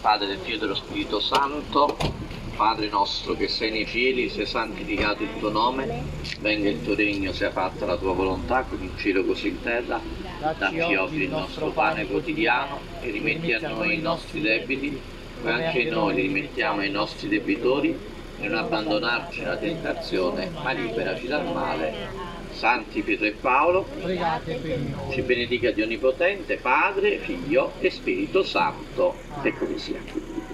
Padre, del Figlio e dello Spirito Santo. Padre nostro che sei nei cieli, sia santificato il tuo nome, venga il tuo regno, sia fatta la tua volontà, come in cielo così in terra. Dacci oggi il nostro pane quotidiano e rimetti a noi i nostri debiti, come anche noi li rimettiamo ai nostri debitori, e non abbandonarci nella tentazione, ma liberaci dal male. Santi Pietro e Paolo, ci benedica Dio Onnipotente, Padre, Figlio e Spirito Santo. E così sia.